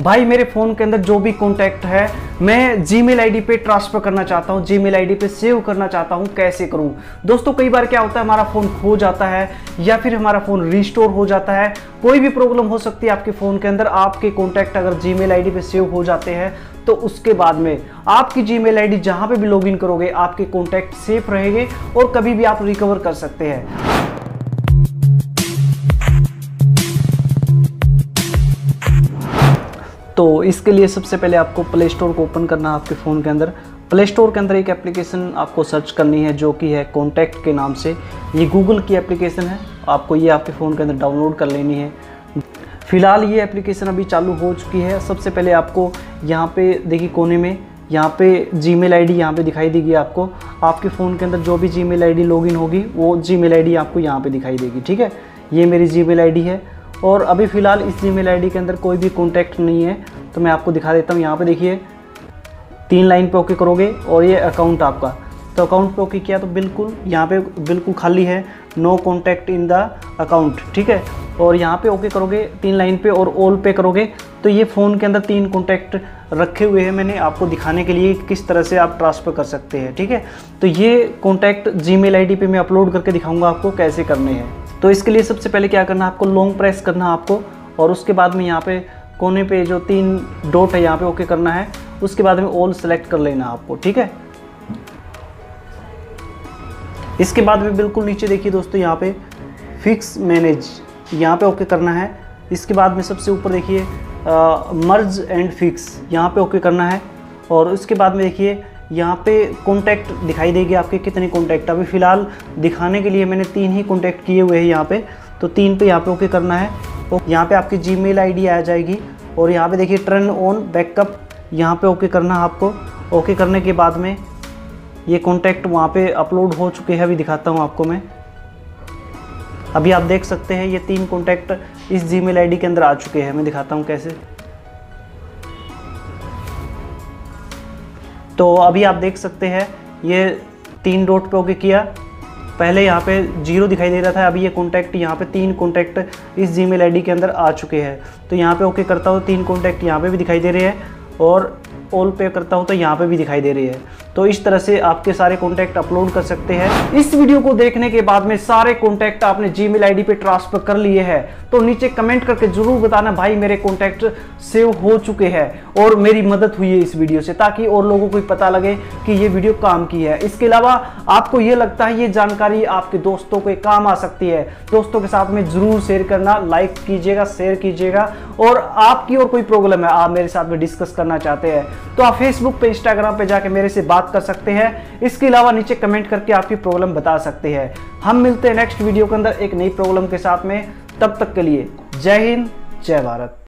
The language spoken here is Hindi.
भाई, मेरे फ़ोन के अंदर जो भी कॉन्टैक्ट है, मैं जी मेल पे ट्रांसफ़र करना चाहता हूँ जी मेल पे सेव करना चाहता हूँ, कैसे करूँ? दोस्तों, कई बार क्या होता है, हमारा फ़ोन खो जाता है या फिर हमारा फ़ोन रिस्टोर हो जाता है। कोई भी प्रॉब्लम हो सकती है आपके फ़ोन के अंदर, आपके कॉन्टैक्ट अगर जी मेल पे सेव हो जाते हैं तो उसके बाद में आपकी जी मेल आई जहाँ पर भी लॉगिन करोगे, आपके कॉन्टैक्ट सेफ़ रहेंगे और कभी भी आप रिकवर कर सकते हैं। तो इसके लिए सबसे पहले आपको प्ले स्टोर को ओपन करना है आपके फ़ोन के अंदर। प्ले स्टोर के अंदर एक एप्लीकेशन आपको सर्च करनी है, जो कि है कॉन्टैक्ट के नाम से। ये गूगल की एप्लीकेशन है। आपको ये आपके फ़ोन के अंदर डाउनलोड कर लेनी है। फ़िलहाल ये एप्लीकेशन अभी चालू हो चुकी है। सबसे पहले आपको यहाँ पे, देखिए कोने में, यहाँ पे जी मेल आई डी यहाँ पर दिखाई देगी आपको। आपके फ़ोन के अंदर जो भी Gmail I D login होगी, वो जी मेल आई डी आपको यहाँ पर दिखाई देगी, ठीक है? ये मेरी जी मेल आई डी है। और अभी फ़िलहाल इस जी मेल के अंदर कोई भी कॉन्टैक्ट नहीं है तो मैं आपको दिखा देता हूँ। यहाँ पर देखिए, तीन लाइन पे ओके करोगे और ये अकाउंट आपका। तो अकाउंट पे ओके किया तो बिल्कुल, यहाँ पे बिल्कुल खाली है no contact in the account ठीक है? और यहाँ पे ओके करोगे, तीन लाइन पे और ऑल पे करोगे तो ये फ़ोन के अंदर तीन कॉन्टैक्ट रखे हुए हैं मैंने आपको दिखाने के लिए किस तरह से आप ट्रांसफ़र कर सकते हैं, ठीक है? तो ये कॉन्टैक्ट जी मेल आई मैं अपलोड करके दिखाऊँगा आपको कैसे करने हैं। तो इसके लिए सबसे पहले क्या करना है, आपको लॉन्ग प्रेस करना है आपको, और उसके बाद में यहाँ पे कोने पे जो तीन डॉट है, यहाँ पे ओके करना है। उसके बाद में ऑल सेलेक्ट कर लेना आपको, ठीक है? इसके बाद में बिल्कुल नीचे देखिए दोस्तों, यहाँ पे फिक्स मैनेज यहाँ पे ओके करना है। इसके बाद में सबसे ऊपर देखिए मर्ज एंड फिक्स यहाँ पे ओके करना है। और उसके बाद में देखिए यहाँ पे कॉन्टैक्ट दिखाई देगी आपके कितने कॉन्टैक्ट अभी फ़िलहाल दिखाने के लिए मैंने तीन ही कॉन्टैक्ट किए हुए हैं यहाँ पे तो तीन पे यहाँ पे ओके करना है। तो यहाँ पे आपकी जी मेल आ जाएगी और यहाँ पे देखिए टर्न ऑन बैकअप यहाँ पे ओके करना है आपको। ओके करने के बाद में ये कॉन्टैक्ट वहाँ पे अपलोड हो चुके हैं, अभी दिखाता हूँ आपको मैं। अभी आप देख सकते हैं ये तीन कॉन्टैक्ट इस जी मेल के अंदर आ चुके हैं, मैं दिखाता हूँ कैसे। तो अभी आप देख सकते हैं, ये तीन डॉट पे ओके किया। पहले यहाँ पे ज़ीरो दिखाई दे रहा था, अभी ये कॉन्टैक्ट यहाँ पे तीन कॉन्टैक्ट इस जी मेल के अंदर आ चुके हैं। तो यहाँ पे ओके करता हूँ, तीन कॉन्टैक्ट यहाँ पे भी दिखाई दे रहे हैं और ऑल पे करता हूँ तो यहाँ पे भी दिखाई दे रही है। तो इस तरह से आपके सारे कॉन्टैक्ट अपलोड कर सकते हैं। इस वीडियो को देखने के बाद में सारे कॉन्टैक्ट आपने जी मेल पे ट्रांसफ़र कर लिए हैं। तो नीचे कमेंट करके ज़रूर बताना, भाई, मेरे कॉन्टैक्ट सेव हो चुके हैं और मेरी मदद हुई है इस वीडियो से, ताकि और लोगों को पता लगे कि ये वीडियो काम की है। इसके अलावा आपको ये लगता है, ये जानकारी आपके दोस्तों के काम आ सकती है। दोस्तों के साथ में ज़रूर शेयर करना लाइक कीजिएगा शेयर कीजिएगा और आपकी और कोई प्रॉब्लम है, आप मेरे साथ में डिस्कस करना चाहते हैं तो आप फेसबुक पे इंस्टाग्राम पे जाके मेरे से बात कर सकते हैं। इसके अलावा नीचे कमेंट करके आपकी प्रॉब्लम बता सकते हैं। हम मिलते हैं नेक्स्ट वीडियो के अंदर एक नई प्रॉब्लम के साथ में। तब तक के लिए जय हिंद, जय भारत।